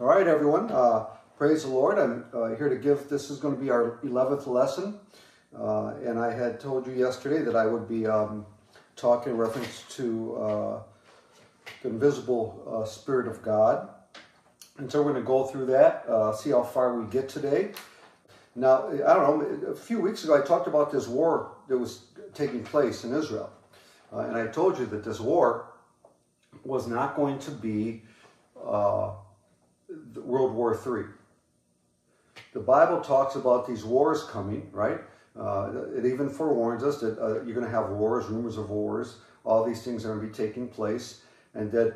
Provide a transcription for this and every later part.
All right, everyone. Uh, praise the Lord. I'm uh, here to give, this is going to be our 11th lesson. Uh, and I had told you yesterday that I would be um, talking in reference to uh, the invisible uh, Spirit of God. And so we're going to go through that, uh, see how far we get today. Now, I don't know, a few weeks ago I talked about this war that was taking place in Israel. and I told you that this war was not going to be World War III. The Bible talks about these wars coming, right? Uh, it even forewarns us that uh, you're going to have wars, rumors of wars. All these things are going to be taking place, and that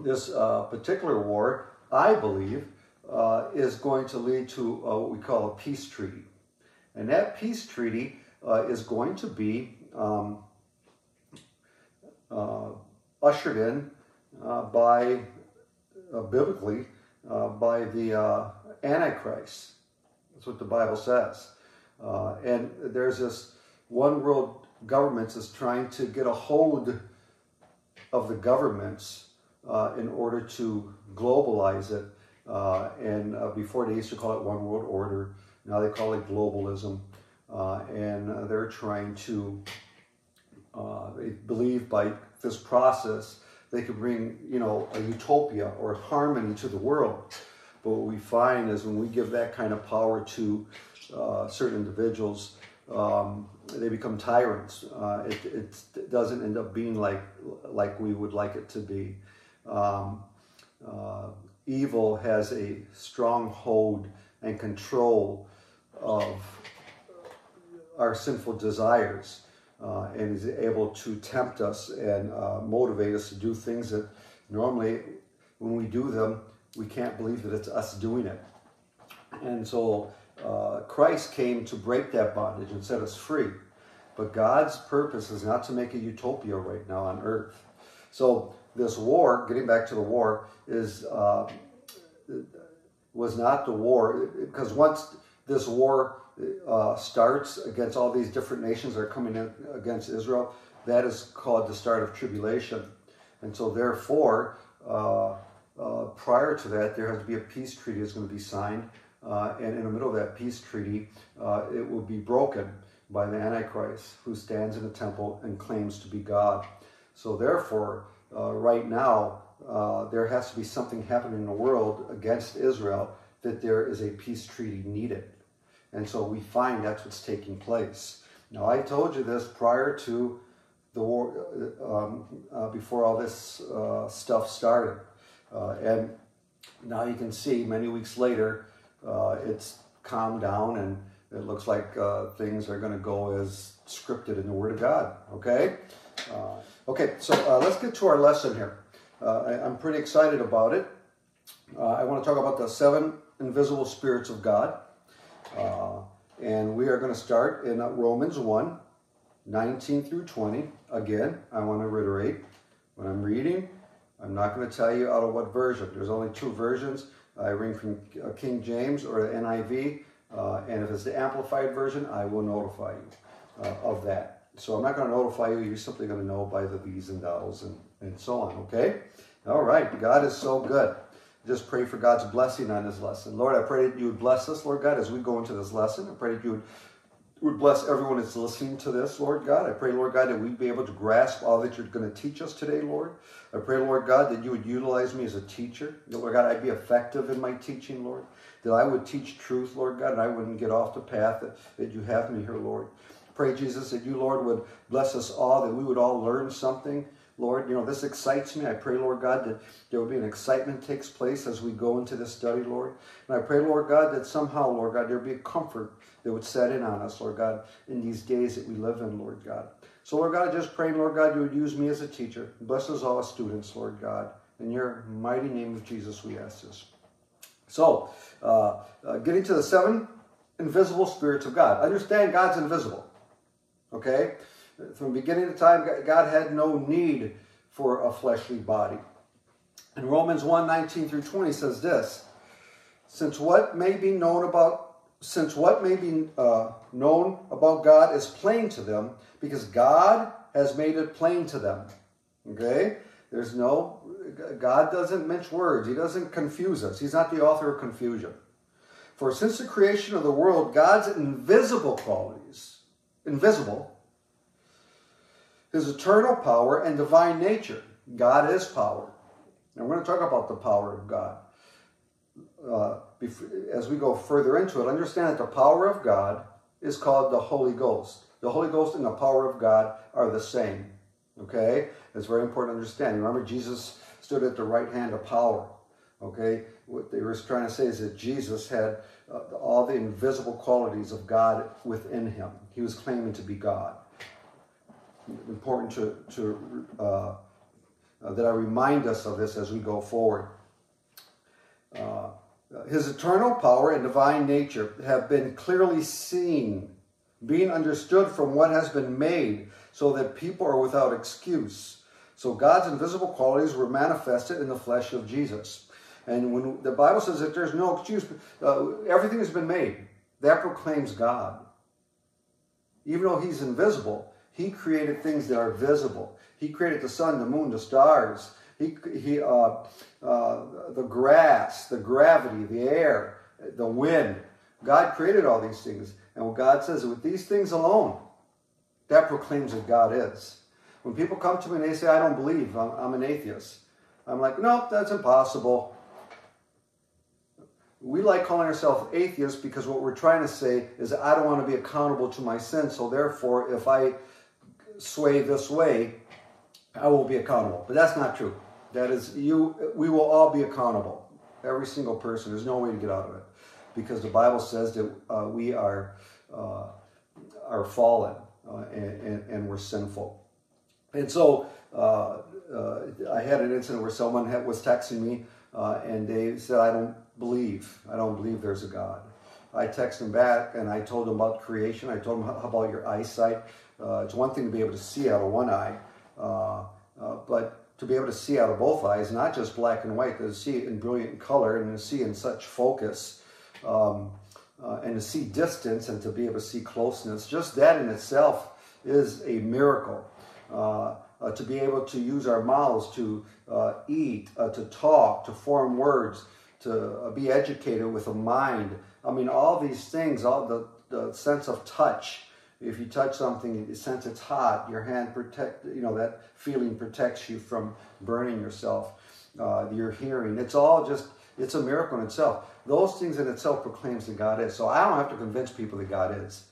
this uh, particular war, I believe, uh, is going to lead to uh, what we call a peace treaty, and that peace treaty uh, is going to be um, ushered in by biblically uh, by the uh, Antichrist. That's what the Bible says. Uh, and there's this one world government that's trying to get a hold of the governments uh, in order to globalize it. Uh, and before they used to call it one world order, now they call it globalism. and they're trying to, they believe by this process, they could bring, you know, a utopia or harmony to the world. But what we find is when we give that kind of power to uh, certain individuals, um, they become tyrants. Uh, it, it, doesn't end up being like like we would like it to be. Um, uh, evil has a stronghold and control of our sinful desires uh, and is able to tempt us and uh, motivate us to do things that normally, when we do them, we can't believe that it's us doing it. And so uh, Christ came to break that bondage and set us free. But God's purpose is not to make a utopia right now on earth. So this war, getting back to the war, is uh, was not the war because once this war uh, starts against all these different nations that are coming in against Israel, that is called the start of tribulation. And so, therefore, uh, uh, prior to that, there has to be a peace treaty that's going to be signed. Uh, and in the middle of that peace treaty, uh, it will be broken by the Antichrist, who stands in the temple and claims to be God. So, therefore, uh, right now, there has to be something happening in the world against Israel that there is a peace treaty needed. And so we find that's what's taking place. Now, I told you this prior to the war, um, uh, before all this uh, stuff started. Uh, and now you can see many weeks later, uh, it's calmed down and it looks like uh, things are going to go as scripted in the Word of God. Okay? Uh, okay, so let's get to our lesson here. I, am pretty excited about it. I want to talk about the seven invisible spirits of God. Uh, and we are going to start in Romans 1 19 through 20. Again, I want to reiterate when I'm reading, I'm not going to tell you out of what version. There's only two versions. I read from uh, King James or NIV, uh, and if it's the Amplified version, I will notify you uh, of that. So I'm not going to notify you, you're simply going to know by the V's and W's and, and so on, okay? All right, God is so good just pray for God's blessing on this lesson. Lord, I pray that you would bless us, Lord God, as we go into this lesson. I pray that you would, would bless everyone that's listening to this, Lord God. I pray, Lord God, that we'd be able to grasp all that you're going to teach us today, Lord. I pray, Lord God, that you would utilize me as a teacher. Lord God, I'd be effective in my teaching, Lord. That I would teach truth, Lord God, and I wouldn't get off the path that, that you have me here, Lord. Pray, Jesus, that you, Lord, would bless us all, that we would all learn something Lord, you know, this excites me. I pray, Lord God, that there will be an excitement takes place as we go into this study, Lord. And I pray, Lord God, that somehow, Lord God, there be a comfort that would set in on us, Lord God, in these days that we live in, Lord God. So, Lord God, I just pray, Lord God, you would use me as a teacher. Bless us all as students, Lord God. In your mighty name of Jesus, we ask this. So, uh, uh, getting to the seven invisible spirits of God. Understand God's invisible. Okay? From beginning of time, God had no need for a fleshly body. And Romans 1 19 through 20 says this Since what may be known about since what may be uh, known about God is plain to them, because God has made it plain to them. Okay? There's no, God doesn't mince words. He doesn't confuse us. He's not the author of confusion. For since the creation of the world, God's invisible qualities, invisible, his eternal power and divine nature. God is power. And we're going to talk about the power of God. Uh, as we go further into it, understand that the power of God is called the Holy Ghost. The Holy Ghost and the power of God are the same. Okay? It's very important to understand. Remember, Jesus stood at the right hand of power. Okay? What they were trying to say is that Jesus had uh, all the invisible qualities of God within him. He was claiming to be God important to, to uh, that I remind us of this as we go forward. Uh, his eternal power and divine nature have been clearly seen, being understood from what has been made, so that people are without excuse. So God's invisible qualities were manifested in the flesh of Jesus. And when the Bible says that there's no excuse, uh, everything has been made. That proclaims God. Even though he's invisible, he created things that are visible. He created the sun, the moon, the stars. He, he, uh, uh, the grass, the gravity, the air, the wind. God created all these things. And what God says, with these things alone, that proclaims that God is. When people come to me and they say, I don't believe, I'm, I'm an atheist, I'm like, no, that's impossible. We like calling ourselves atheists because what we're trying to say is I don't want to be accountable to my sin. So therefore, if I sway this way, I will be accountable. But that's not true. That is, you. We will all be accountable. Every single person. There's no way to get out of it, because the Bible says that uh, we are uh, are fallen uh, and, and, and, we're sinful. And so uh, uh, I had an incident where someone had, was texting me, uh, and they said, "I don't believe. I don't believe there's a God." I texted them back and I told them about creation. I told them how about your eyesight. Uh, it's one thing to be able to see out of one eye, uh, uh, but to be able to see out of both eyes, not just black and white, but to see it in brilliant color and to see in such focus, um, uh, and to see distance and to be able to see closeness, just that in itself is a miracle. Uh, uh, to be able to use our mouths to eat, to talk, to form words, to be educated with a mind. I mean, all these things, all the, the sense of touch, if you touch something, sense it's hot, your hand protect, you know, that feeling protects you from burning yourself. Uh, your hearing, it's all just, it's a miracle in itself. Those things in itself proclaims that God is. So I don't have to convince people that God is.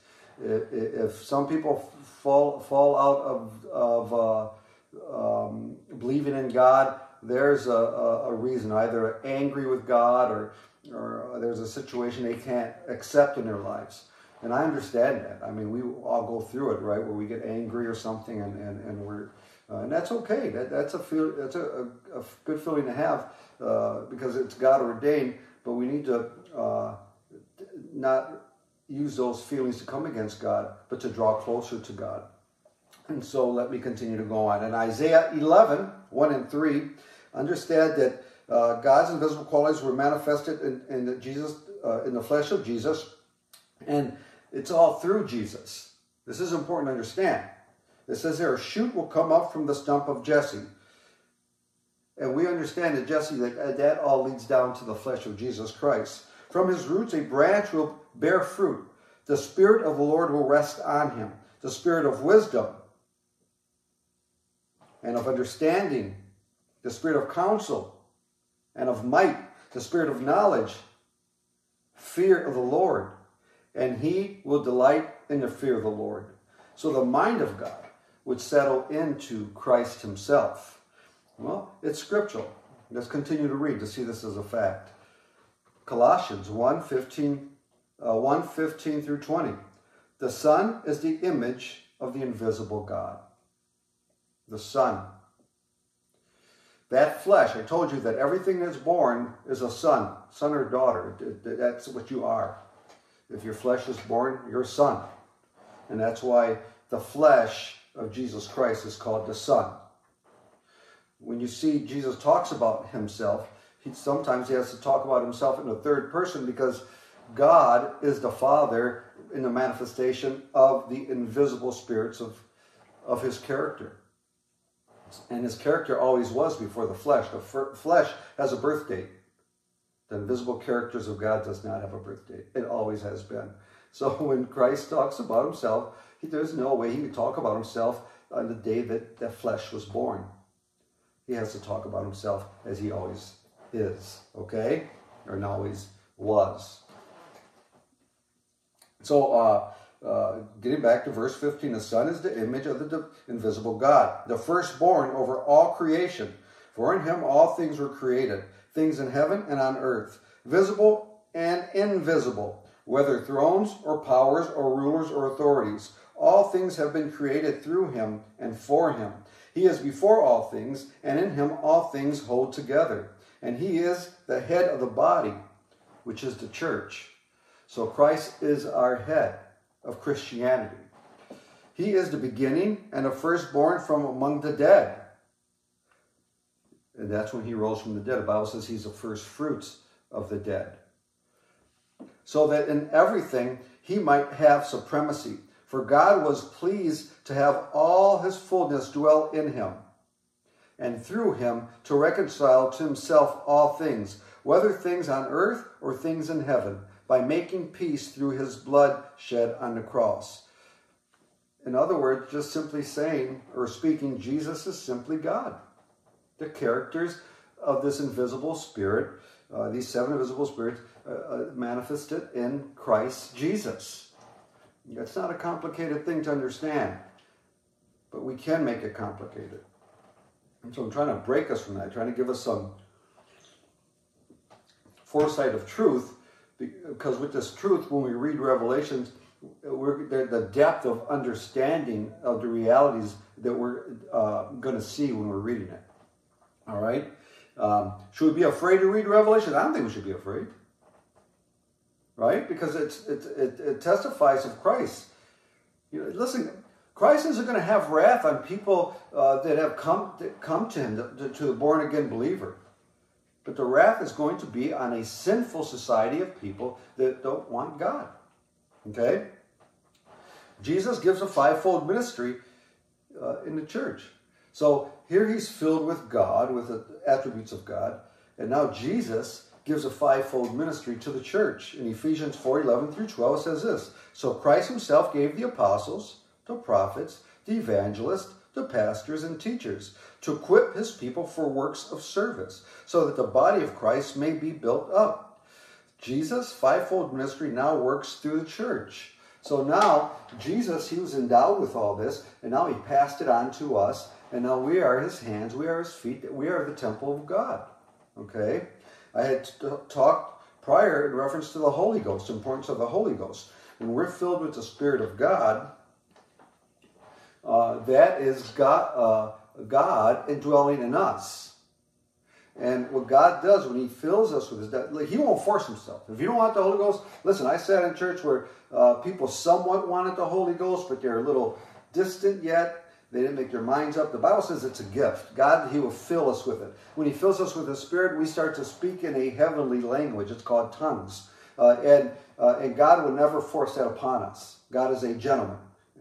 If, if some people fall fall out of of uh, um, believing in God, there's a, a, a, reason. Either angry with God, or or there's a situation they can't accept in their lives. And I understand that. I mean, we all go through it, right? Where we get angry or something, and, and, and we're uh, and that's okay. That, that's a feel. That's a, a, a good feeling to have uh, because it's God ordained. But we need to uh, not use those feelings to come against God, but to draw closer to God. And so let me continue to go on. In Isaiah 11, 1 and 3, understand that uh, God's invisible qualities were manifested in, in Jesus, uh, in the flesh of Jesus, and it's all through Jesus. This is important to understand. It says there, a shoot will come up from the stump of Jesse. And we understand that Jesse, that, uh, that all leads down to the flesh of Jesus Christ. From his roots, a branch will bear fruit. The Spirit of the Lord will rest on him. The Spirit of wisdom and of understanding, the Spirit of counsel and of might, the Spirit of knowledge, fear of the Lord and he will delight in the fear of the Lord. So the mind of God would settle into Christ himself. Well, it's scriptural. Let's continue to read to see this as a fact. Colossians 1 15, uh, 1 15 through 20. The Son is the image of the invisible God. The Son. That flesh, I told you that everything that's born is a son, son or daughter. That's what you are. If your flesh is born, you're a son. And that's why the flesh of Jesus Christ is called the Son. When you see Jesus talks about himself, he, sometimes he has to talk about himself in the third person because God is the Father in the manifestation of the invisible spirits of, of his character. And his character always was before the flesh. The flesh has a birth date. The invisible characters of God does not have a birth date. It always has been. So when Christ talks about himself, he, there's no way he can talk about himself on the day that the flesh was born. He has to talk about himself as he always is, okay? Or always was. So, uh, uh, getting back to verse 15, the Son is the image of the invisible God, the firstborn over all creation. For in him all things were created, things in heaven and on earth, visible and invisible, whether thrones or powers or rulers or authorities. All things have been created through him and for him. He is before all things, and in him all things hold together. And he is the head of the body, which is the church. So Christ is our head of Christianity. He is the beginning and the firstborn from among the dead. And that's when he rose from the dead. The Bible says he's the first fruits of the dead. So that in everything he might have supremacy. For God was pleased to have all his fullness dwell in him, and through him to reconcile to himself all things, whether things on earth or things in heaven by making peace through his blood shed on the cross. In other words, just simply saying or speaking, Jesus is simply God. The characters of this invisible spirit, uh, these seven invisible spirits, uh, uh, manifested in Christ Jesus. It's not a complicated thing to understand, but we can make it complicated. And so I'm trying to break us from that, trying to give us some foresight of truth because with this truth, when we read Revelations, the depth of understanding of the realities that we're uh, going to see when we're reading it. All right? Um, should we be afraid to read Revelation? I don't think we should be afraid. Right? Because it's, it, it, it testifies of Christ. You know, listen, Christ isn't going to have wrath on people uh, that have come, that come to him, to, to the born again believer. But the wrath is going to be on a sinful society of people that don't want God. Okay? Jesus gives a fivefold ministry uh, in the church. So here he's filled with God, with the attributes of God. And now Jesus gives a fivefold ministry to the church. In Ephesians 4 11 through 12, it says this So Christ himself gave the apostles, the prophets, the evangelists, the pastors, and teachers to equip his people for works of service, so that the body of Christ may be built up. Jesus' fivefold ministry now works through the church. So now, Jesus, he was endowed with all this, and now he passed it on to us, and now we are his hands, we are his feet, we are the temple of God. Okay? I had talked prior in reference to the Holy Ghost, importance of the Holy Ghost. When we're filled with the Spirit of God, uh, that is God, uh, God indwelling in us. And what God does when He fills us with His, death, He won't force Himself. If you don't want the Holy Ghost, listen. I sat in church where uh, people somewhat wanted the Holy Ghost, but they're a little distant yet. They didn't make their minds up. The Bible says it's a gift. God, He will fill us with it. When He fills us with the Spirit, we start to speak in a heavenly language. It's called tongues. Uh, and, uh, and God will never force that upon us. God is a gentleman.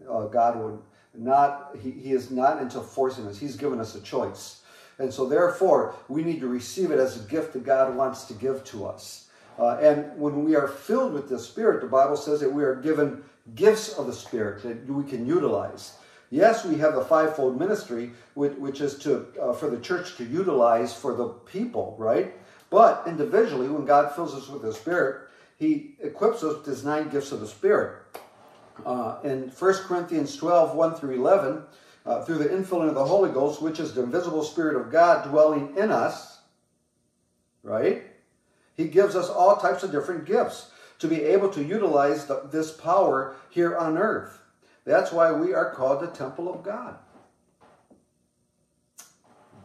Uh, God would not he, he is not into forcing us. He's given us a choice. And so therefore, we need to receive it as a gift that God wants to give to us. Uh, and when we are filled with the Spirit, the Bible says that we are given gifts of the Spirit that we can utilize. Yes, we have the fivefold ministry, which, which is to uh, for the church to utilize for the people, right? But individually, when God fills us with the Spirit, He equips us with His nine gifts of the Spirit. Uh, in 1 Corinthians 12, 1 through 11, uh, through the infilling of the Holy Ghost, which is the invisible Spirit of God dwelling in us, right? He gives us all types of different gifts to be able to utilize the, this power here on earth. That's why we are called the temple of God.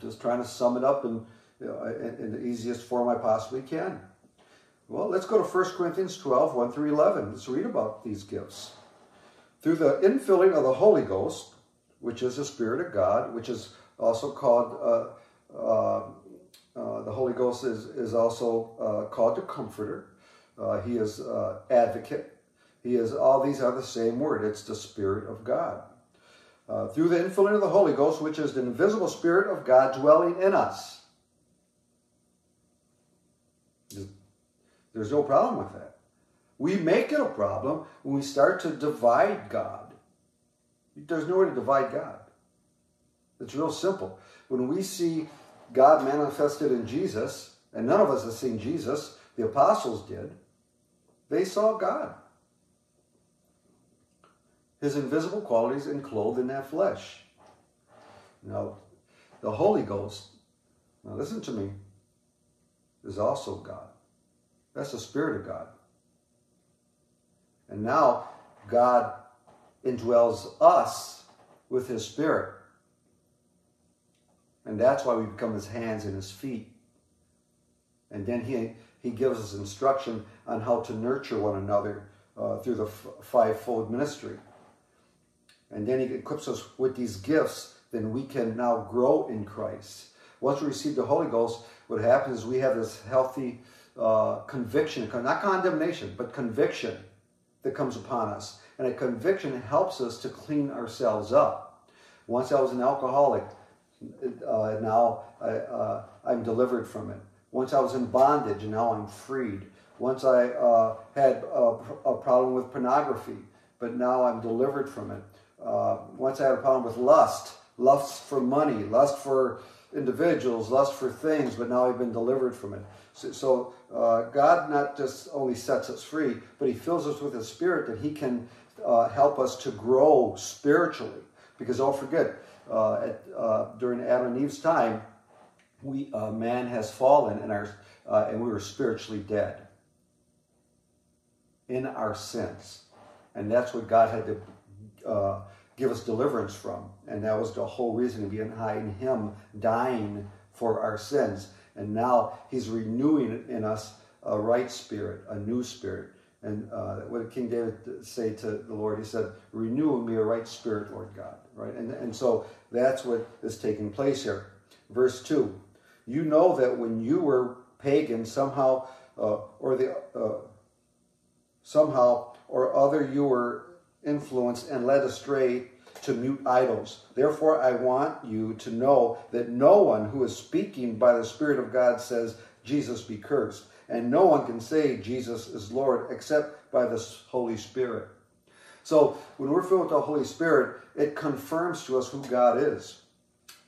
Just trying to sum it up in, you know, in, in the easiest form I possibly can. Well, let's go to 1 Corinthians 12, 1 through 11. Let's read about these gifts through the infilling of the Holy Ghost, which is the Spirit of God, which is also called, uh, uh, uh, the Holy Ghost is, is also uh, called the Comforter. Uh, he is uh, advocate. He is, all these are the same word. It's the Spirit of God. uh, through the infilling of the Holy Ghost, which is the invisible Spirit of God dwelling in us. There's no problem with that. We make it a problem when we start to divide God. There's no way to divide God. It's real simple. When we see God manifested in Jesus, and none of us have seen Jesus, the apostles did, they saw God. His invisible qualities enclosed in that flesh. Now, the Holy Ghost, now listen to me, is also God. That's the Spirit of God. And now God indwells us with His Spirit. And that's why we become His hands and His feet. And then He, he gives us instruction on how to nurture one another uh, through the fivefold ministry. And then He equips us with these gifts, then we can now grow in Christ. Once we receive the Holy Ghost, what happens is we have this healthy uh, conviction, not condemnation, but conviction that comes upon us. And a conviction helps us to clean ourselves up. Once I was an alcoholic, uh, now I, uh, I'm delivered from it. Once I was in bondage, and now I'm freed. Once I uh, had a, a, problem with pornography, but now I'm delivered from it. Uh, once I had a problem with lust, lust for money, lust for individuals, lust for things, but now I've been delivered from it. So, so uh, God not just only sets us free, but He fills us with His Spirit that He can uh, help us to grow spiritually. Because don't forget, uh, at, uh, during Adam and Eve's time, we uh, man has fallen and our uh, and we were spiritually dead in our sins, and that's what God had to give us deliverance from, and that was the whole reason behind Him dying for our sins. And now He's renewing in us a right spirit, a new spirit. And uh, what did King David say to the Lord? He said, Renew in me a right spirit, Lord God. Right? And, and so that's what is taking place here. Verse 2 You know that when you were pagan, somehow, uh, or the uh, somehow or other, you were influenced and led astray to mute idols. Therefore, I want you to know that no one who is speaking by the Spirit of God says, Jesus be cursed. And no one can say Jesus is Lord except by the Holy Spirit. So when we're filled with the Holy Spirit, it confirms to us who God is.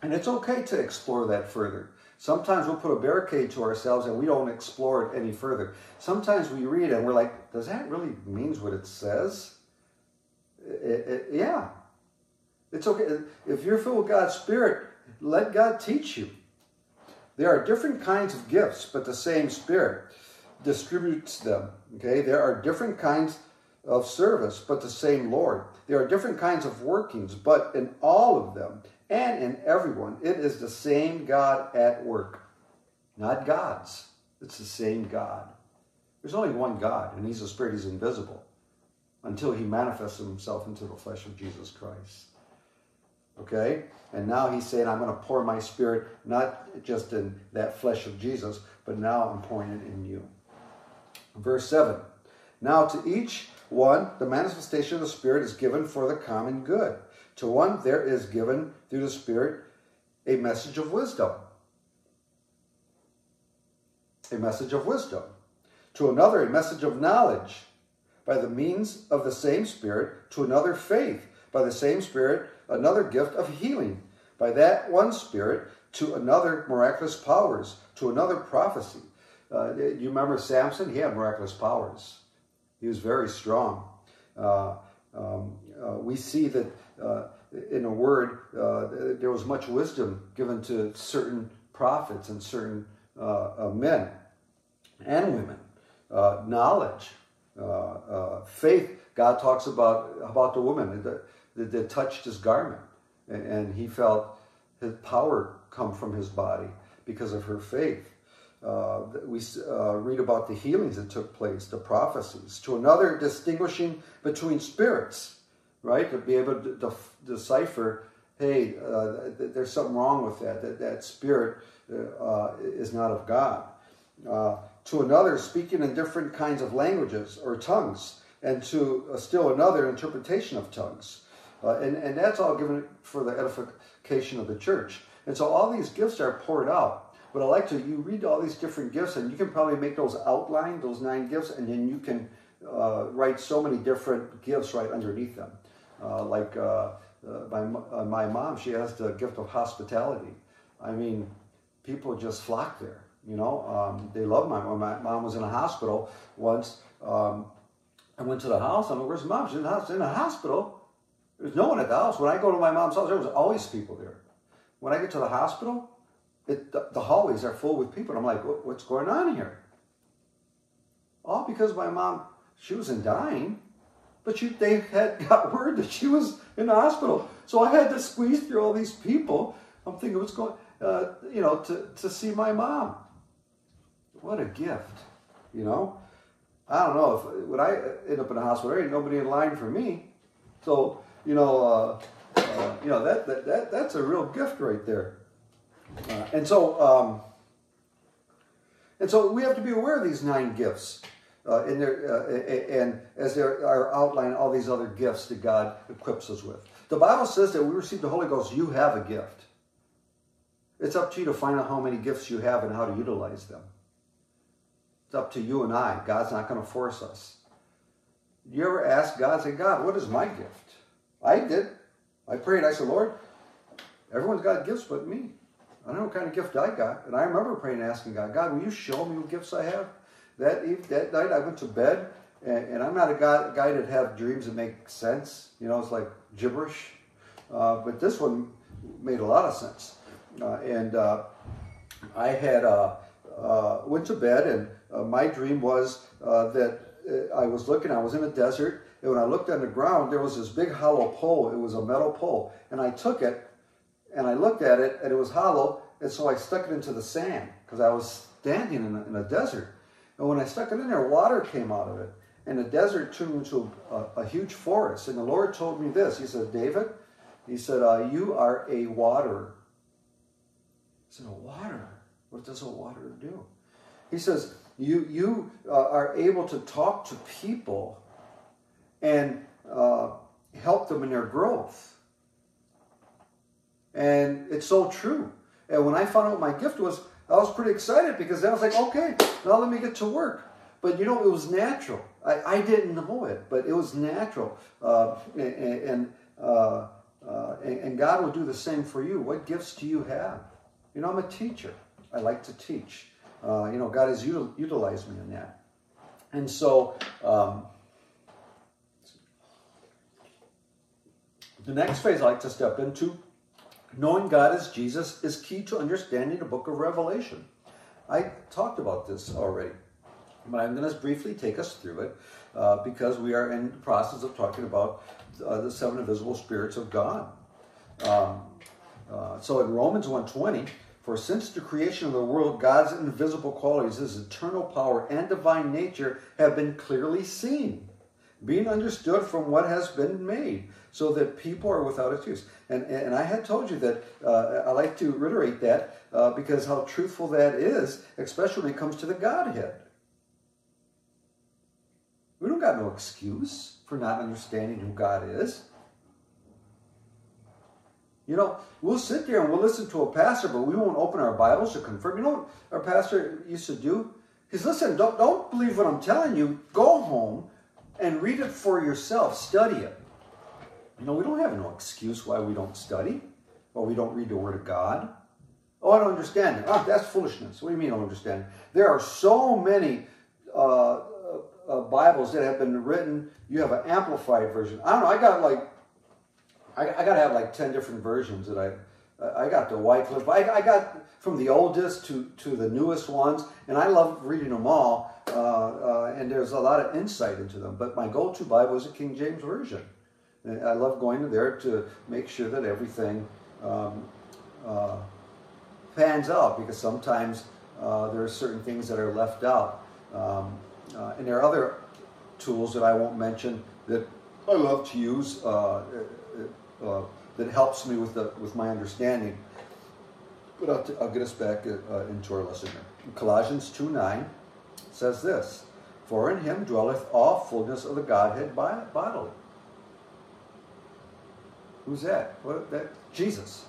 And it's okay to explore that further. Sometimes we'll put a barricade to ourselves and we don't explore it any further. Sometimes we read and we're like, does that really means what it says? It, it, yeah, it's okay. If you're filled with God's Spirit, let God teach you. There are different kinds of gifts, but the same Spirit distributes them. Okay? There are different kinds of service, but the same Lord. There are different kinds of workings, but in all of them and in everyone, it is the same God at work. Not gods. It's the same God. There's only one God, and He's a Spirit, He's invisible until He manifested Himself into the flesh of Jesus Christ. Okay? And now he's saying, I'm going to pour my spirit not just in that flesh of Jesus, but now I'm pouring it in you. Verse 7 Now to each one, the manifestation of the Spirit is given for the common good. To one, there is given through the Spirit a message of wisdom. A message of wisdom. To another, a message of knowledge by the means of the same Spirit. To another, faith by the same Spirit another gift of healing by that one Spirit, to another miraculous powers, to another prophecy. Uh, you remember Samson? He had miraculous powers. He was very strong. Uh, um, uh, we see that uh, in a word, uh, there was much wisdom given to certain prophets and certain uh, men and women. knowledge, faith. God talks about about the woman that, that touched his garment. And, he felt his power come from his body because of her faith. Uh, we uh, read about the healings that took place, the prophecies. To another, distinguishing between spirits, right? To be able to def- decipher, hey, uh, th- there's something wrong with that. That, that spirit uh, is not of God. Uh, to another, speaking in different kinds of languages or tongues, and to uh, still another, interpretation of tongues. Uh, and, and that's all given for the edification of the church. And so all these gifts are poured out. But I like to, you read all these different gifts, and you can probably make those outline, those nine gifts, and then you can uh, write so many different gifts right underneath them. Uh, like uh, uh my, my mom, she has the gift of hospitality. I mean, people just flock there. You know, um, they love my mom. My mom was in a hospital once. Um, I went to the house. I'm like, where's mom? She's in the, house, in the hospital. There's no one at the house. When I go to my mom's house, there was always people there. When I get to the hospital, it, the, the, hallways are full with people. And I'm like, what, what's going on here? All because my mom, she wasn't dying, but she, they had got word that she was in the hospital. So I had to squeeze through all these people. I'm thinking, what's going, uh, you know, to, to see my mom. What a gift, you know. I don't know if when I end up in a hospital, there ain't nobody in line for me. So you know, uh, uh, you know that, that that that's a real gift right there. Uh, and so, um, and so we have to be aware of these nine gifts. Uh, in there, uh, and as they are outlined, all these other gifts that God equips us with. The Bible says that we receive the Holy Ghost. You have a gift. It's up to you to find out how many gifts you have and how to utilize them. It's up to you and I. God's not going to force us. You ever ask God, say, God, what is my gift? I did. I prayed. I said, Lord, everyone's got gifts but me. I don't know what kind of gift I got. And I remember praying and asking God, God, will you show me what gifts I have? That, that night I went to bed, and, and I'm not a guy, guy that have dreams that make sense. You know, it's like gibberish. Uh, but this one made a lot of sense. Uh, and uh, I had uh, uh, went to bed, and uh, my dream was uh, that uh, I was looking, I was in a desert, and when I looked on the ground, there was this big hollow pole. It was a metal pole. And I took it, and I looked at it, and it was hollow, and so I stuck it into the sand, because I was standing in a, in a, desert. And when I stuck it in there, water came out of it. And the desert turned into a, a huge forest. And the Lord told me this. He said, David, he said, uh, you are a waterer. I said, a waterer? What does a waterer do? He says, you, you uh, are able to talk to people and uh, help them in their growth. And it's so true. And when I found out my gift was, I was pretty excited because then I was like, okay, now let me get to work. But you know, it was natural. I, I didn't know it, but it was natural. Uh, and, and, uh, uh, and God will do the same for you. What gifts do you have? You know, I'm a teacher. I like to teach. Uh, you know, God has util- utilized me in that. And so, um, the next phase I like to step into, knowing God as Jesus, is key to understanding the book of Revelation. I talked about this already, but I'm going to briefly take us through it uh, because we are in the process of talking about uh, the seven invisible spirits of God. Um, uh, so in Romans 120, for since the creation of the world, God's invisible qualities, his eternal power and divine nature have been clearly seen, being understood from what has been made, so that people are without excuse. And, and I had told you that uh, I like to reiterate that uh, because how truthful that is, especially when it comes to the Godhead. We don't got no excuse for not understanding who God is. You know, we'll sit there and we'll listen to a pastor, but we won't open our Bibles to confirm. You know what our pastor used to do? He says, listen, don't, don't believe what I'm telling you. Go home and read it for yourself. Study it. You know, we don't have no excuse why we don't study or we don't read the Word of God. Oh, I don't understand it. Oh, that's foolishness. What do you mean I don't understand? There are so many uh, uh, uh Bibles that have been written. You have an amplified version. I don't know. I got like I, I got to have like 10 different versions that I, I got the Wycliffe. I, I got from the oldest to, to the newest ones, and I love reading them all. Uh, uh, and there's a lot of insight into them. But my go-to Bible is the King James Version. And I love going to there to make sure that everything um, uh, pans out because sometimes uh, there are certain things that are left out. Um, uh, and there are other tools that I won't mention that I love to use. Uh, uh, that helps me with the with my understanding. But I'll, t- I'll get us back uh, into our lesson here. Colossians 2 9 says this For in him dwelleth all fullness of the Godhead bodily. Who's that? What that Jesus.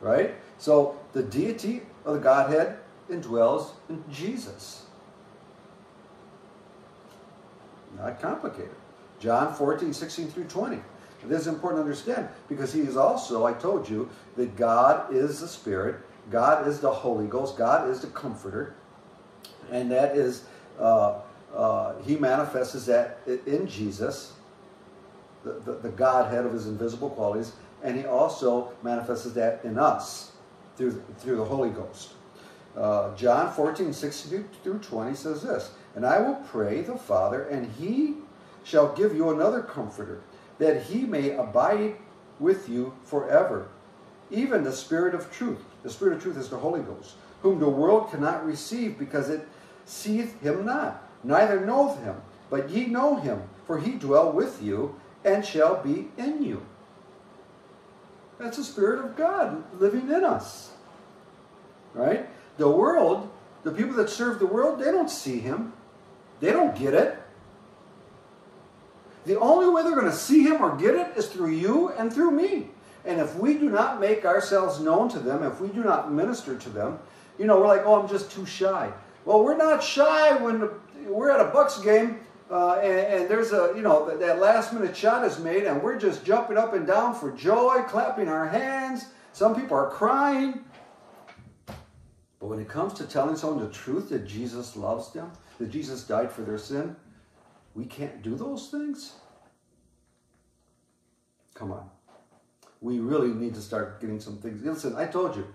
Right? So the deity of the Godhead indwells in Jesus. Not complicated. John 14, 16 through 20. This is important to understand because he is also, I told you, that God is the Spirit, God is the Holy Ghost, God is the Comforter, and that is, uh, uh, he manifests that in Jesus, the, the, the Godhead of his invisible qualities, and he also manifests that in us through, through the Holy Ghost. Uh, John 14, 16 through 20 says this, And I will pray the Father, and he shall give you another comforter, that he may abide with you forever. Even the Spirit of truth. The Spirit of truth is the Holy Ghost, whom the world cannot receive because it seeth him not, neither knoweth him. But ye know him, for he dwell with you and shall be in you. That's the Spirit of God living in us. Right? The world, the people that serve the world, they don't see him. They don't get it. The only way they're going to see him or get it is through you and through me. And if we do not make ourselves known to them, if we do not minister to them, you know, we're like, oh, I'm just too shy. Well, we're not shy when we're at a Bucks game uh, and, and, there's a, you know, that, that last minute shot is made and we're just jumping up and down for joy, clapping our hands. Some people are crying. But when it comes to telling someone the truth that Jesus loves them, that Jesus died for their sin, we can't do those things? Come on. We really need to start getting some things. Listen, I told you,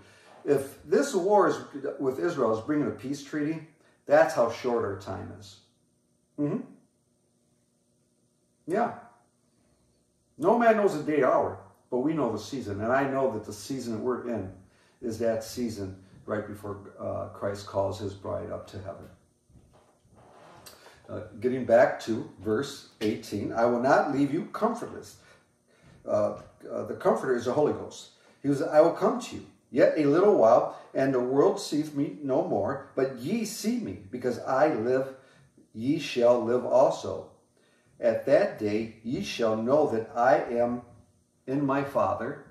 if this war is, with Israel is bringing a peace treaty, that's how short our time is. Mm-hmm. Yeah. No man knows the day hour, but we know the season. And I know that the season that we're in is that season right before uh, Christ calls his bride up to heaven. Uh, getting back to verse 18, I will not leave you comfortless. Uh, uh, the Comforter is the Holy Ghost. He was, I will come to you. Yet a little while, and the world seeth me no more, but ye see me, because I live, ye shall live also. At that day ye shall know that I am in my Father,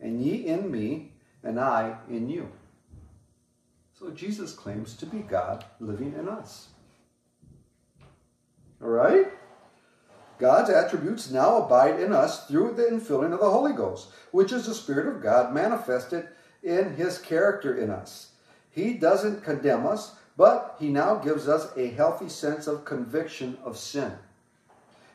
and ye in me, and I in you. So Jesus claims to be God living in us. All right? God's attributes now abide in us through the infilling of the Holy Ghost, which is the Spirit of God manifested in his character in us. He doesn't condemn us, but he now gives us a healthy sense of conviction of sin.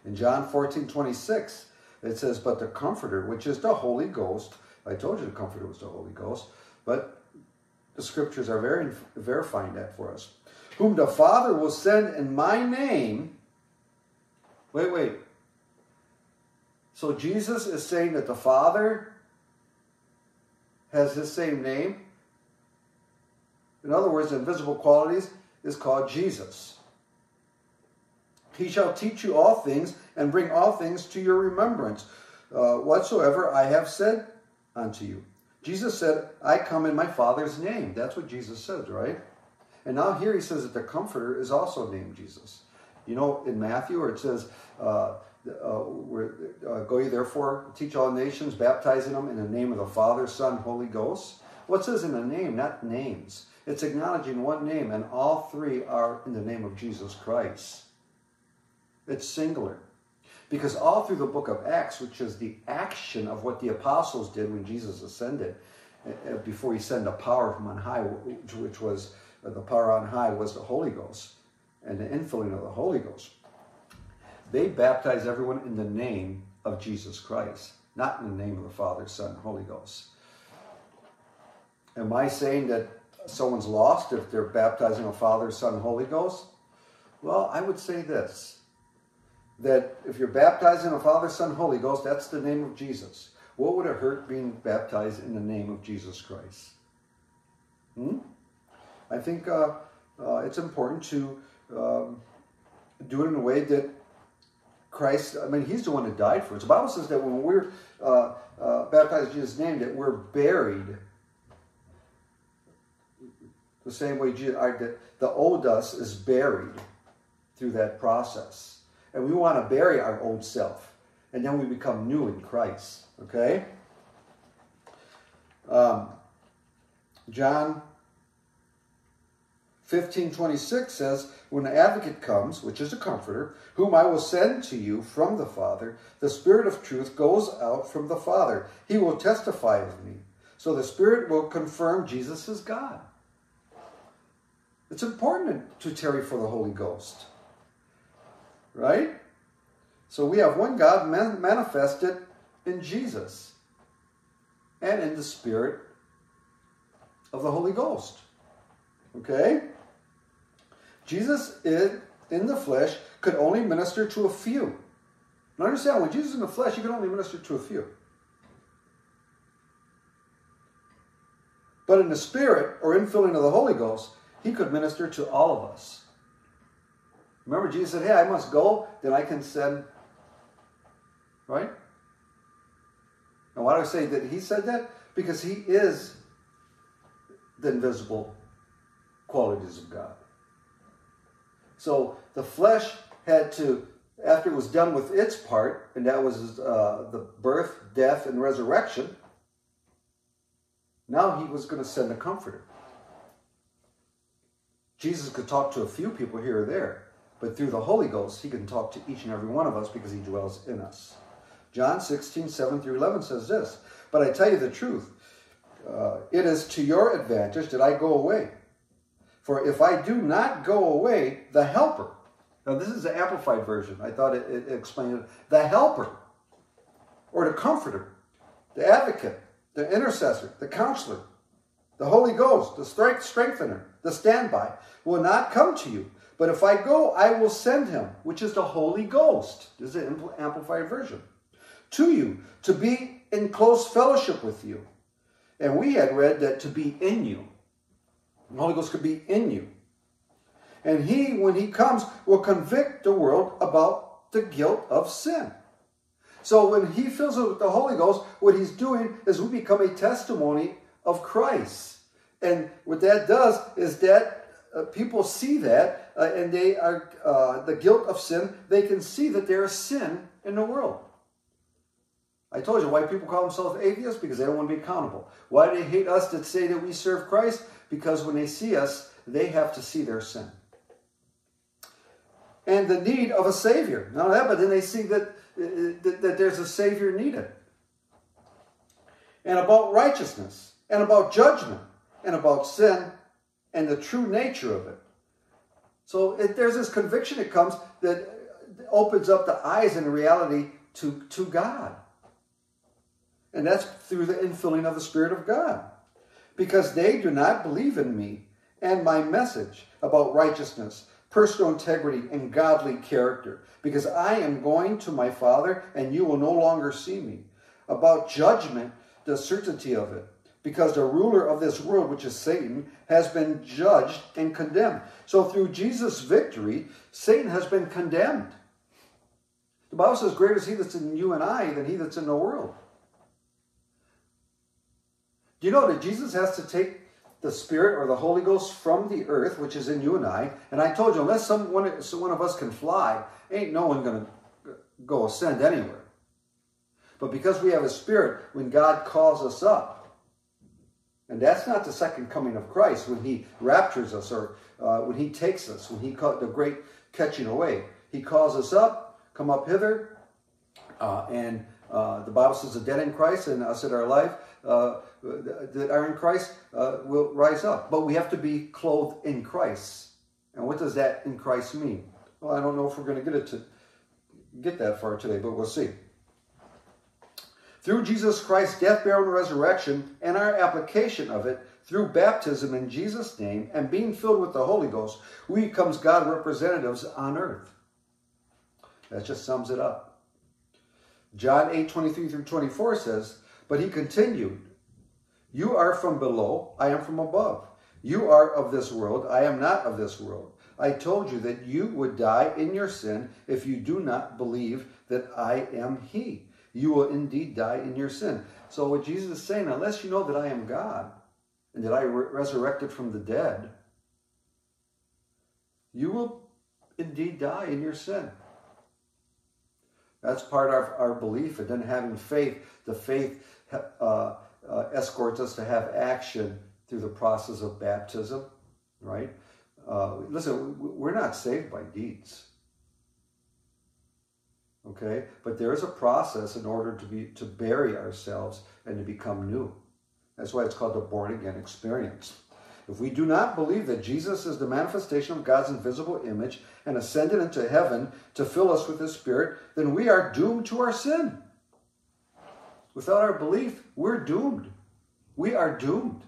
In John 14 26, it says, But the Comforter, which is the Holy Ghost, I told you the Comforter was the Holy Ghost, but the scriptures are very verifying that for us. Whom the Father will send in my name, Wait, wait. So Jesus is saying that the Father has his same name. In other words, invisible qualities is called Jesus. He shall teach you all things and bring all things to your remembrance, uh, whatsoever I have said unto you. Jesus said, I come in my Father's name. That's what Jesus said, right? And now here he says that the Comforter is also named Jesus. You know, in Matthew, where it says, uh, uh, uh, go ye therefore, teach all nations, baptizing them in the name of the Father, Son, Holy Ghost. What says in the name, not names? It's acknowledging one name, and all three are in the name of Jesus Christ. It's singular. Because all through the book of Acts, which is the action of what the apostles did when Jesus ascended, uh, uh, before he sent the power from on high, which was the power on high was the Holy Ghost and the infilling of the Holy Ghost. They baptize everyone in the name of Jesus Christ, not in the name of the Father, Son, Holy Ghost. Am I saying that someone's lost if they're baptizing a Father, Son, Holy Ghost? Well, I would say this that if you're baptizing a Father, Son, Holy Ghost, that's the name of Jesus. What would it hurt being baptized in the name of Jesus Christ? Hmm? I think uh, uh, it's important to um, do it in a way that Christ, I mean, He's the one that died for us. The Bible says that when we're uh, uh, baptized in Jesus' name, that we're buried the same way Jesus, our, that the old us is buried through that process. And we want to bury our old self. and then we become new in Christ. Okay? Um, John 15 26 says, When the advocate comes, which is a comforter, whom I will send to you from the Father, the Spirit of truth goes out from the Father. He will testify of me. So the Spirit will confirm Jesus is God. It's important to tarry for the Holy Ghost. Right? So we have one God manifested in Jesus and in the Spirit of the Holy Ghost. Okay? Jesus in, in the flesh could only minister to a few. Now understand, when Jesus in the flesh, he could only minister to a few. But in the Spirit, or infilling of the Holy Ghost, he could minister to all of us. Remember, Jesus said, Hey, I must go, then I can send. Right? Now, why do I say that he said that? Because he is the invisible qualities of God. So the flesh had to, after it was done with its part, and that was uh, the birth, death, and resurrection, now he was going to send a comforter. Jesus could talk to a few people here or there, but through the Holy Ghost, he can talk to each and every one of us because he dwells in us. John 16, 7 through 11 says this But I tell you the truth, uh, it is to your advantage that I go away. For if I do not go away, the helper. Now, this is the amplified version. I thought it, it explained it. The helper, or the comforter, the advocate, the intercessor, the counselor, the Holy Ghost, the strength, strengthener, the standby, will not come to you. But if I go, I will send him, which is the Holy Ghost. This is the amplified version. To you, to be in close fellowship with you. And we had read that to be in you. The Holy Ghost could be in you. And he, when he comes, will convict the world about the guilt of sin. So when he fills it with the Holy Ghost, what he's doing is we become a testimony of Christ. And what that does is that uh, people see that uh, and they are uh, the guilt of sin, they can see that there is sin in the world. I told you why people call themselves atheists because they don't want to be accountable. Why do they hate us that say that we serve Christ? Because when they see us, they have to see their sin. And the need of a Savior. Not that, but then they see that, that, that there's a Savior needed. And about righteousness, and about judgment, and about sin, and the true nature of it. So it, there's this conviction that comes that opens up the eyes in reality to, to God. And that's through the infilling of the Spirit of God because they do not believe in me and my message about righteousness, personal integrity, and godly character, because I am going to my Father and you will no longer see me. About judgment, the certainty of it, because the ruler of this world, which is Satan, has been judged and condemned. So through Jesus' victory, Satan has been condemned. The Bible says, Greater is he that's in you and I than he that's in the world. Do you know that Jesus has to take the Spirit or the Holy Ghost from the earth, which is in you and I? And I told you, unless someone, one of us can fly, ain't no one going to go ascend anywhere. But because we have a Spirit, when God calls us up, and that's not the second coming of Christ when He raptures us or uh, when He takes us, when He caught the great catching away. He calls us up, come up hither, uh, and uh, the Bible says the dead in Christ and us in our life uh, that are in Christ uh, will rise up. But we have to be clothed in Christ. And what does that in Christ mean? Well, I don't know if we're going to get it to get that far today, but we'll see. Through Jesus Christ's death, burial, and resurrection, and our application of it through baptism in Jesus' name and being filled with the Holy Ghost, we become God representatives on earth. That just sums it up. John 8, 23 through 24 says, but he continued, You are from below, I am from above. You are of this world, I am not of this world. I told you that you would die in your sin if you do not believe that I am He. You will indeed die in your sin. So, what Jesus is saying, unless you know that I am God and that I re- resurrected from the dead, you will indeed die in your sin. That's part of our belief. And then having faith, the faith uh, uh, escorts us to have action through the process of baptism, right? Uh, listen, we're not saved by deeds. Okay, but there is a process in order to be to bury ourselves and to become new. That's why it's called the born again experience. If we do not believe that Jesus is the manifestation of God's invisible image and ascended into heaven to fill us with His Spirit, then we are doomed to our sin. Without our belief, we're doomed. We are doomed.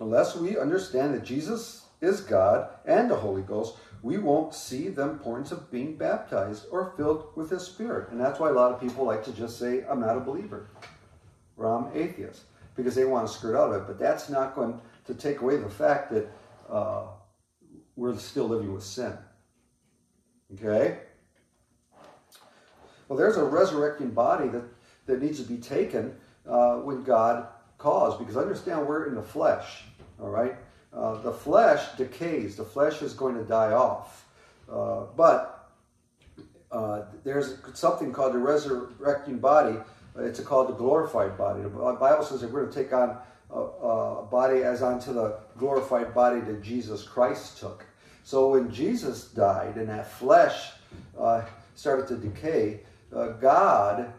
Unless we understand that Jesus is God and the Holy Ghost, we won't see the importance of being baptized or filled with His Spirit. And that's why a lot of people like to just say, I'm not a believer or I'm atheist because they want to skirt out of it. But that's not going to take away the fact that uh, we're still living with sin. Okay? Well, there's a resurrecting body that, that needs to be taken uh, when God calls because understand we're in the flesh. All right? Uh, the flesh decays, the flesh is going to die off. Uh, but uh, there's something called the resurrecting body. It's called the glorified body. The Bible says that we're going to take on a, a body as unto the glorified body that Jesus Christ took. So when Jesus died and that flesh uh, started to decay, uh, God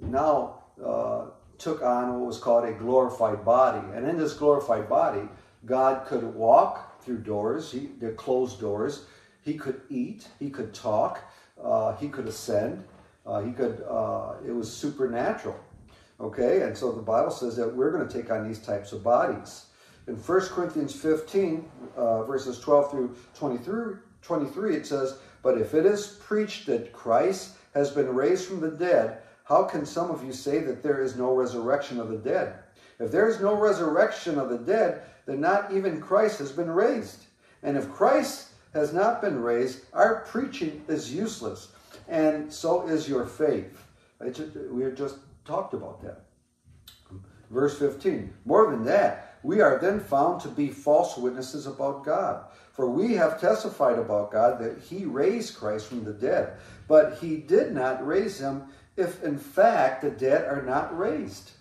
now uh, took on what was called a glorified body. And in this glorified body, God could walk through doors, he, the closed doors. He could eat. He could talk. Uh, he could ascend. Uh, he could. Uh, it was supernatural. Okay, and so the Bible says that we're going to take on these types of bodies. In 1 Corinthians 15, uh, verses 12 through 23, 23, it says, But if it is preached that Christ has been raised from the dead, how can some of you say that there is no resurrection of the dead? If there is no resurrection of the dead, then not even Christ has been raised. And if Christ has not been raised, our preaching is useless, and so is your faith. We just talked about that. Verse 15. More than that, we are then found to be false witnesses about God. For we have testified about God that he raised Christ from the dead, but he did not raise him if in fact the dead are not raised.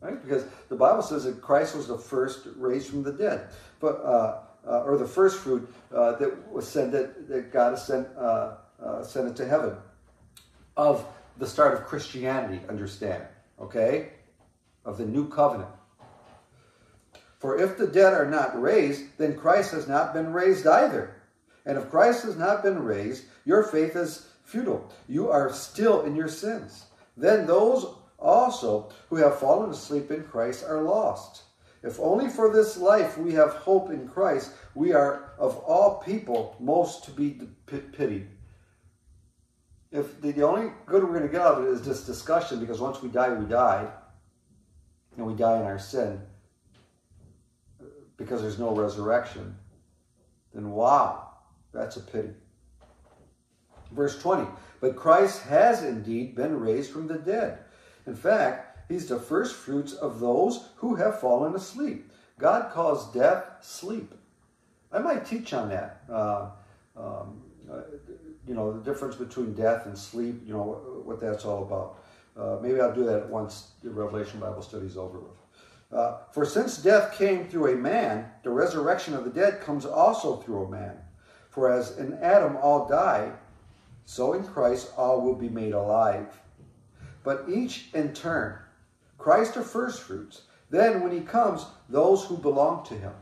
Right? Because the Bible says that Christ was the first raised from the dead, but uh, uh, or the first fruit uh, that was sent that, that God sent uh, uh, sent it to heaven of the start of Christianity. Understand? Okay, of the new covenant. For if the dead are not raised, then Christ has not been raised either. And if Christ has not been raised, your faith is futile. You are still in your sins. Then those also who have fallen asleep in Christ are lost. If only for this life we have hope in Christ, we are of all people most to be pitied. If the, only good we're going to get out of it is this discussion, because once we die, we die, and we die in our sin, because there's no resurrection, then wow, that's a pity. Verse 20, but Christ has indeed been raised from the dead in fact, he's the first fruits of those who have fallen asleep. God calls death sleep. I might teach on that. Uh, um, uh, you know, the difference between death and sleep, you know, what that's all about. Uh, maybe I'll do that once the Revelation Bible study is over with. Uh, For since death came through a man, the resurrection of the dead comes also through a man. For as in Adam all die, so in Christ all will be made alive but each in turn. Christ are first fruits. Then, when he comes, those who belong to him.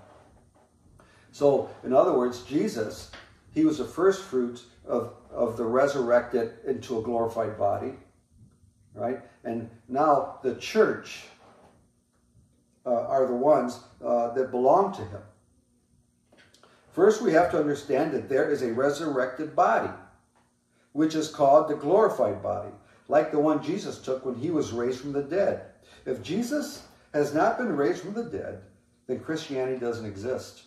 So, in other words, Jesus, he was the first fruits of, of the resurrected into a glorified body, right? And now the church uh, are the ones uh, that belong to him. First, we have to understand that there is a resurrected body, which is called the glorified body like the one Jesus took when he was raised from the dead. If Jesus has not been raised from the dead, then Christianity doesn't exist.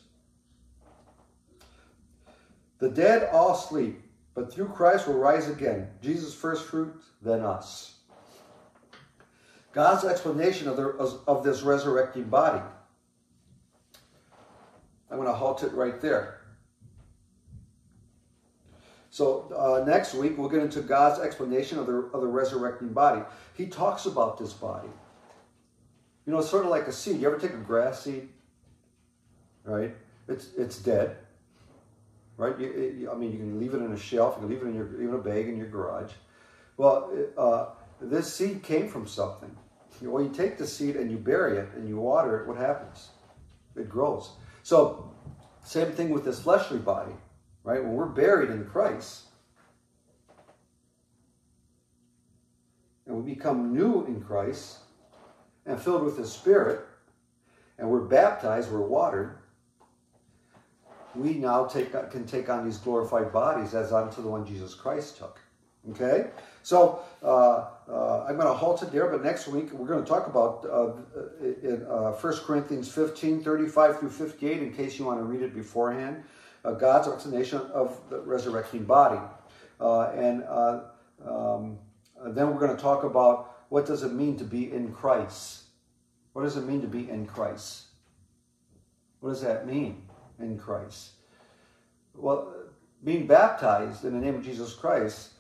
The dead all sleep, but through Christ will rise again. Jesus first fruit, then us. God's explanation of, the, of this resurrecting body. I'm going to halt it right there. So uh, next week we'll get into God's explanation of the, of the resurrecting body. He talks about this body. You know, it's sort of like a seed. You ever take a grass seed? Right? It's it's dead. Right? You, it, I mean, you can leave it in a shelf. You can leave it in your even a bag in your garage. Well, uh, this seed came from something. Well, you take the seed and you bury it and you water it. What happens? It grows. So, same thing with this fleshly body right? When we're buried in Christ and we become new in Christ and filled with the Spirit and we're baptized, we're watered, we now take, can take on these glorified bodies as unto the one Jesus Christ took. Okay? So uh, uh, I'm going to halt it there, but next week we're going to talk about uh, in uh, 1 Corinthians 15 35 through 58 in case you want to read it beforehand uh, God's explanation of the resurrecting body. Uh, and uh, um, then we're going to talk about what does it mean to be in Christ. What does it mean to be in Christ? What does that mean in Christ? Well, being baptized in the name of Jesus Christ,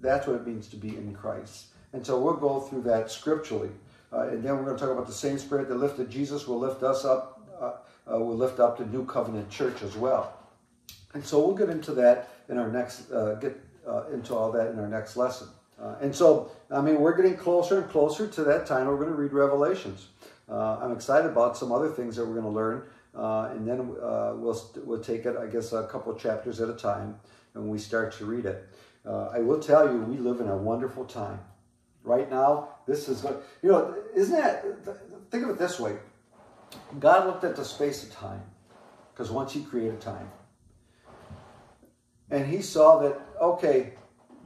that's what it means to be in Christ. And so we'll go through that scripturally. Uh, and then we're going to talk about the same spirit that lifted Jesus will lift us up, uh, uh, will lift up the new covenant church as well. And so we'll get into that in our next, uh, get uh, into all that in our next lesson. Uh, and so, I mean, we're getting closer and closer to that time. We're going to read Revelations. Uh, I'm excited about some other things that we're going to learn. Uh, and then uh, we'll, we'll take it, I guess, a couple chapters at a time and we start to read it. I will tell you, we live in a wonderful time. Right now, this is, you know, isn't that, think of it this way God looked at the space of time because once He created time, and he saw that, okay,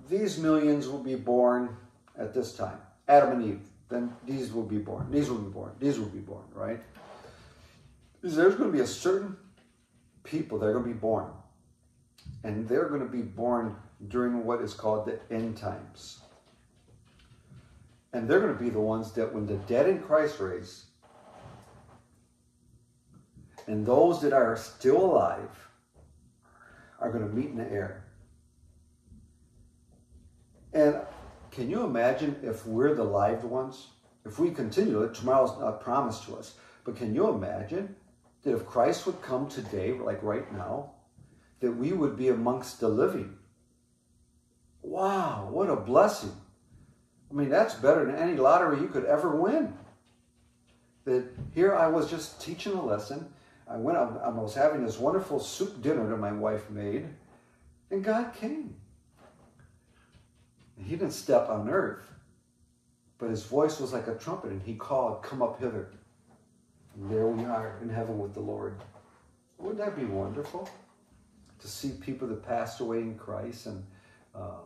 these millions will be born at this time. Adam and Eve. Then these will be born. These will be born. These will be born, right? There's going to be a certain people that are going to be born. And they're going to be born during what is called the end times. And they're going to be the ones that when the dead in Christ raise, and those that are still alive are going to meet in the air. And can you imagine if we're the lived ones? If we continue it, tomorrow's not promised to us. But can you imagine that if Christ would come today, like right now, that we would be amongst the living? Wow, what a blessing. I mean, that's better than any lottery you could ever win. That here I was just teaching a lesson, I went up, I was having this wonderful soup dinner that my wife made, and God came. He didn't step on earth, but his voice was like a trumpet, and he called, Come up hither. And there we are in heaven with the Lord. Wouldn't that be wonderful? To see people that passed away in Christ and uh,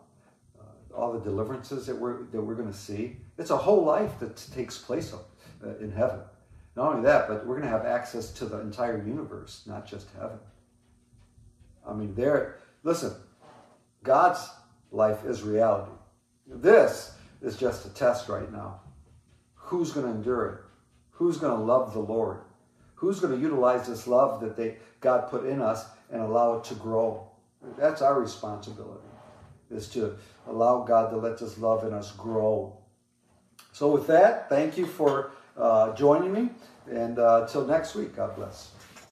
uh, all the deliverances that we're, that we're going to see. It's a whole life that takes place uh, in heaven. Not only that, but we're going to have access to the entire universe, not just heaven. I mean, there, listen, God's life is reality. This is just a test right now. Who's going to endure it? Who's going to love the Lord? Who's going to utilize this love that they God put in us and allow it to grow? That's our responsibility, is to allow God to let this love in us grow. So with that, thank you for joining me. And uh, until next week, God bless.